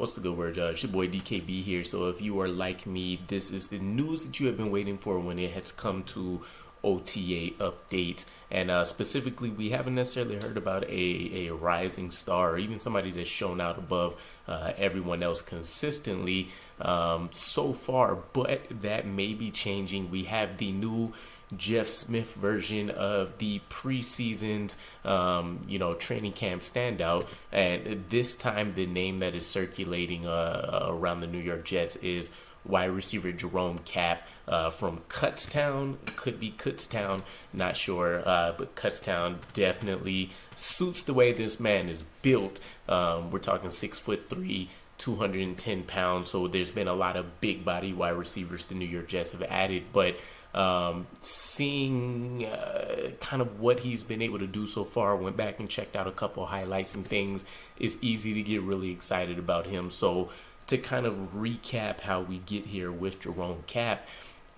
What's the good word? Uh, it's your boy DKB here. So if you are like me, this is the news that you have been waiting for when it has come to OTA update. And uh, specifically, we haven't necessarily heard about a, a rising star or even somebody that's shown out above uh, everyone else consistently um, so far, but that may be changing. We have the new Jeff Smith version of the preseason's, um, you know, training camp standout. And this time, the name that is circulating uh, around the New York Jets is wide receiver Jerome Kapp uh, from Kutztown. Could be Kutztown, not sure, uh, but Kutztown definitely suits the way this man is built. Um, we're talking six foot three. 210 pounds, so there's been a lot of big body wide receivers the New York Jets have added, but um, seeing uh, kind of what he's been able to do so far, went back and checked out a couple highlights and things. It's easy to get really excited about him. So to kind of recap how we get here with Jerome Kapp.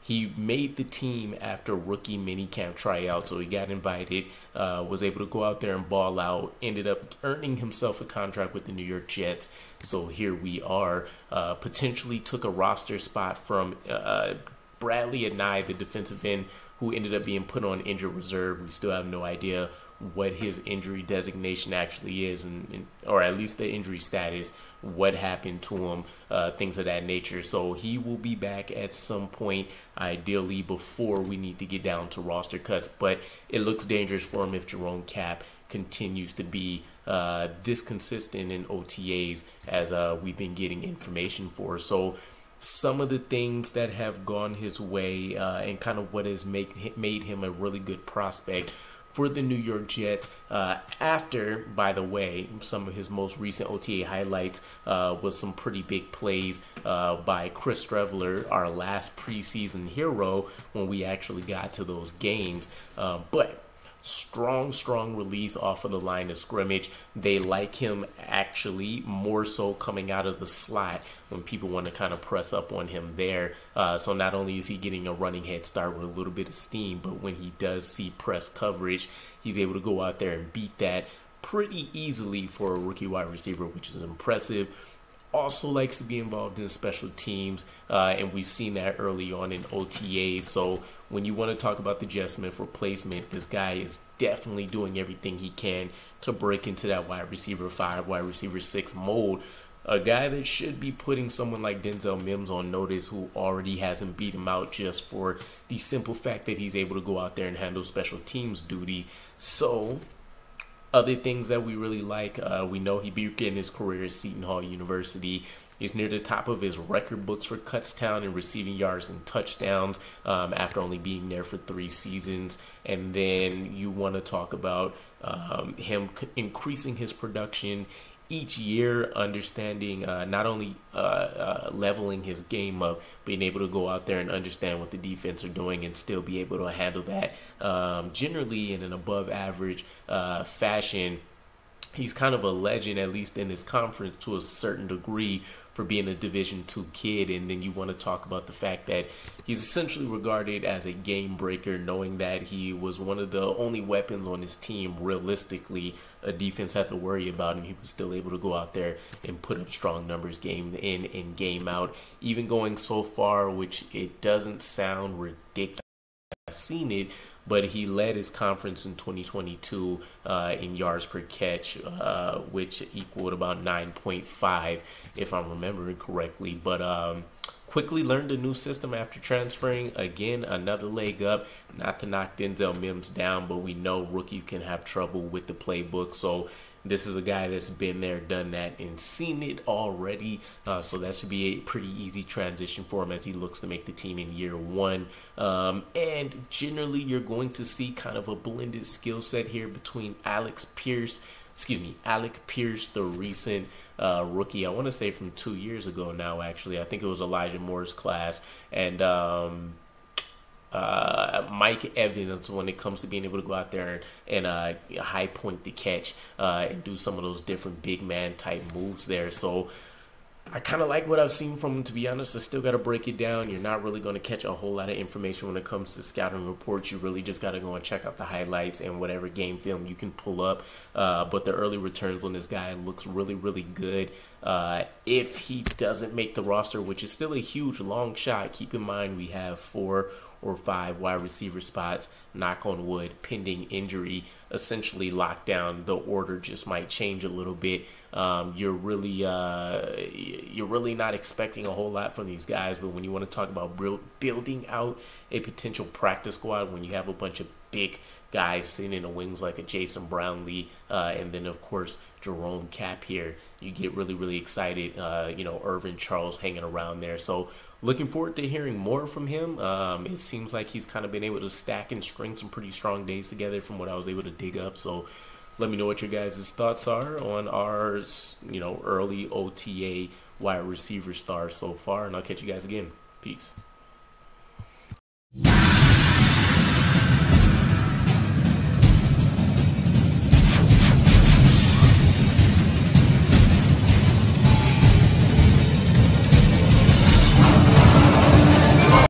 He made the team after rookie minicamp tryout, so he got invited, uh, was able to go out there and ball out, ended up earning himself a contract with the New York Jets. So here we are. Uh, potentially took a roster spot from uh, Bradlee Anae, the defensive end, who ended up being put on injured reserve. We still have no idea what his injury designation actually is, and, and or at least the injury status, what happened to him, uh, things of that nature. So he will be back at some point, ideally before we need to get down to roster cuts. But it looks dangerous for him if Jerome Kapp continues to be uh, this consistent in OTAs as uh, we've been getting information for. So some of the things that have gone his way uh, and kind of what has make, made him a really good prospect for the New York Jets. Uh, after, by the way, some of his most recent OTA highlights uh, was some pretty big plays uh, by Chris Streveler, our last preseason hero, when we actually got to those games. Uh, but strong, strong release off of the line of scrimmage. They like him actually more so coming out of the slot when people want to kind of press up on him there. Uh, so not only is he getting a running head start with a little bit of steam, but when he does see press coverage, he's able to go out there and beat that pretty easily for a rookie wide receiver, which is impressive also likes to be involved in special teams, uh, and we've seen that early on in OTAs. So when you want to talk about the Jeff Smith replacement, this guy is definitely doing everything he can to break into that wide receiver five, wide receiver six mold. A guy that should be putting someone like Denzel Mims on notice who already hasn't beat him out just for the simple fact that he's able to go out there and handle special teams duty. So other things that we really like, uh, we know he began his career at Seton Hall University. He's near the top of his record books for Kutztown in receiving yards and touchdowns um, after only being there for three seasons. And then you want to talk about um, him increasing his production each year understanding uh, not only uh, uh, leveling his game up, being able to go out there and understand what the defense are doing and still be able to handle that um, generally in an above average uh, fashion he's kind of a legend, at least in his conference, to a certain degree for being a Division two kid. And then you want to talk about the fact that he's essentially regarded as a game breaker, knowing that he was one of the only weapons on his team. Realistically, a defense had to worry about, and he was still able to go out there and put up strong numbers, game in and game out. Even going so far, which it doesn't sound ridiculous. Seen it, but he led his conference in 2022 uh, in yards per catch, uh, which equaled about 9.5, if I'm remembering correctly. But um, quickly learned a new system after transferring. Again, another leg up. Not to knock Denzel Mims down, but we know rookies can have trouble with the playbook. So this is a guy that's been there, done that, and seen it already. Uh, so that should be a pretty easy transition for him as he looks to make the team in year one. Um, and generally, you're going to see kind of a blended skill set here between Alex Pierce excuse me, Alec Pierce, the recent uh, rookie. I want to say from two years ago now. Actually, I think it was Elijah Moore's class, and um, uh, Mike Evans when it comes to being able to go out there and, uh, high point the catch uh, and do some of those different big man type moves there. So I kind of like what I've seen from him, to be honest. I still got to break it down. You're not really going to catch a whole lot of information when it comes to scouting reports. You really just got to go and check out the highlights and whatever game film you can pull up. Uh, but the early returns on this guy looks really, really good. Uh, if he doesn't make the roster, which is still a huge long shot, keep in mind we have four or five wide receiver spots, knock on wood, pending injury, essentially locked down. The order just might change a little bit. Um, you're really uh, you're really not expecting a whole lot from these guys, but when you want to talk about building out a potential practice squad, when you have a bunch of big guys sitting in the wings like a Jason Brownlee, uh, and then of course Jerome Kapp here. You get really really excited. Uh, you know Irvin Charles hanging around there. So looking forward to hearing more from him. Um, it seems like he's kind of been able to stack and string some pretty strong days together from what I was able to dig up. So let me know what your guys' thoughts are on our you know early OTA wide receiver stars so far, and I'll catch you guys again. Peace.